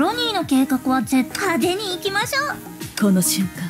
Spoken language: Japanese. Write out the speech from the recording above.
ロニーの計画は絶派手に行きましょう。この瞬間。